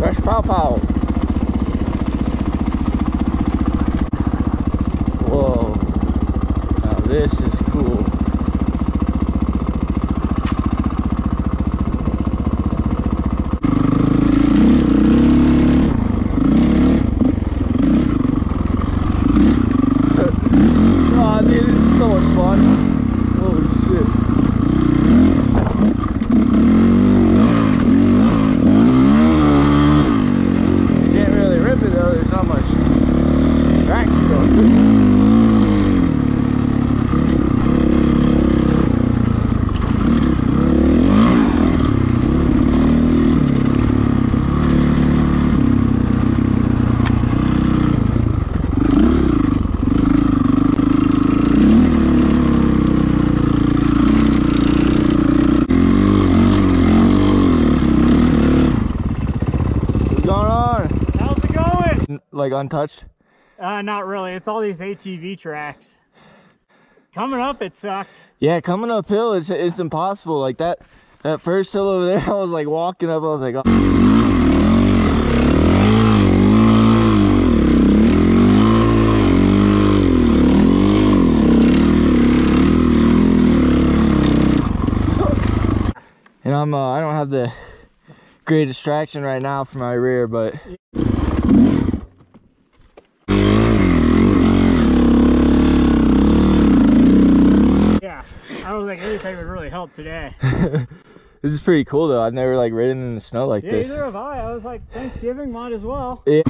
Fresh pow pow. Whoa. Now this is cool. Like untouched? Uh, not really. It's all these ATV tracks. Coming up, it sucked. Yeah, coming uphill, it's it's impossible. Like that that first hill over there, I was like walking up, I was like, oh. And I'm uh, I don't have the greatest traction right now for my rear, but Yeah, I don't think anything would really help today. this is pretty cool though. I've never like ridden in the snow like Yeah, this. Neither have I. I was like, Thanksgiving might as well. Yeah.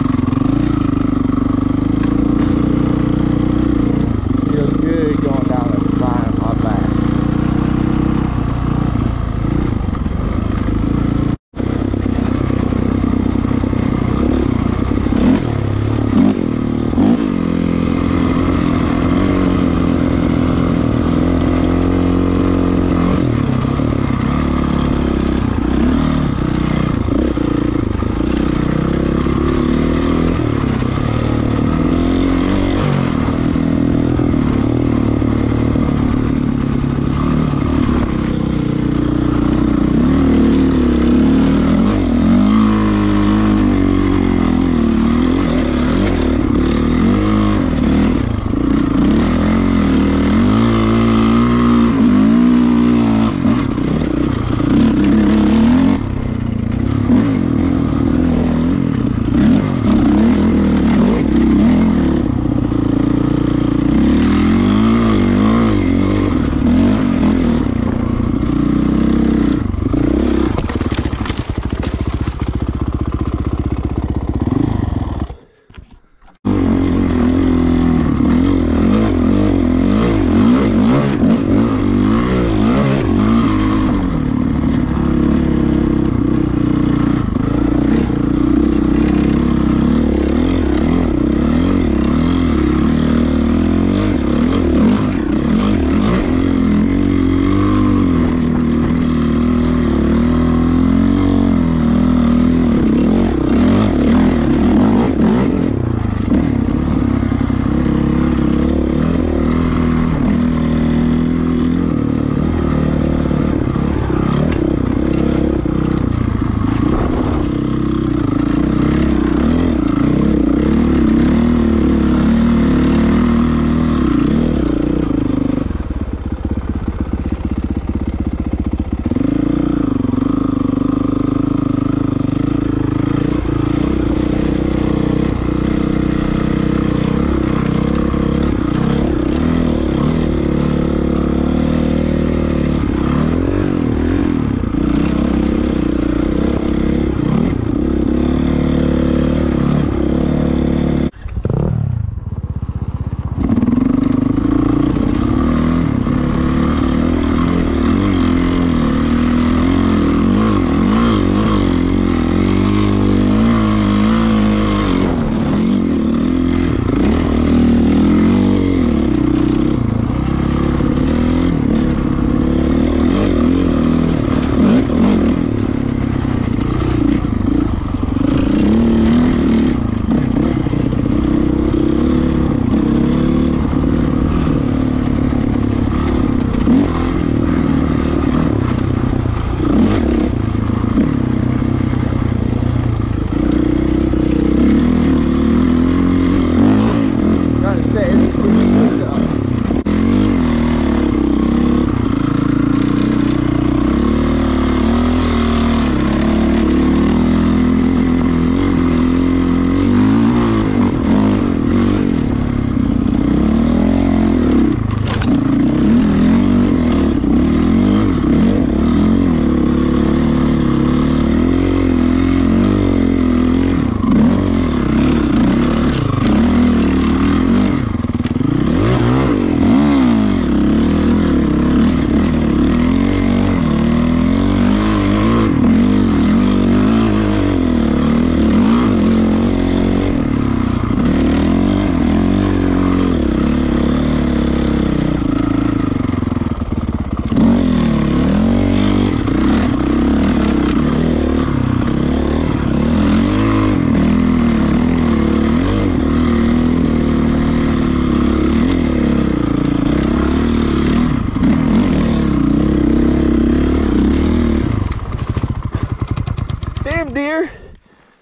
Damn deer.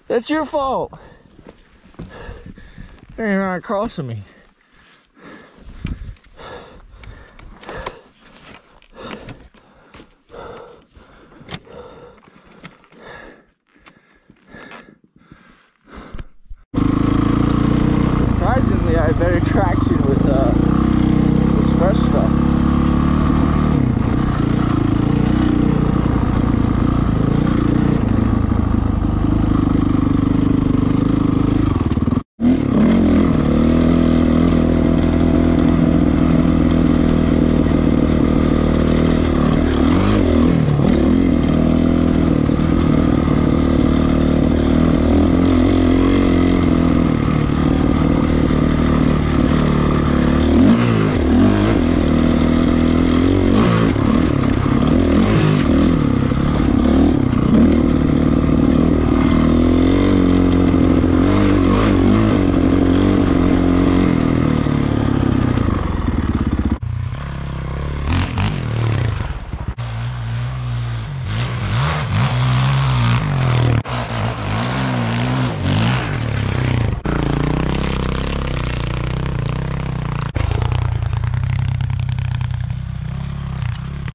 That's your fault. You're not crossing me.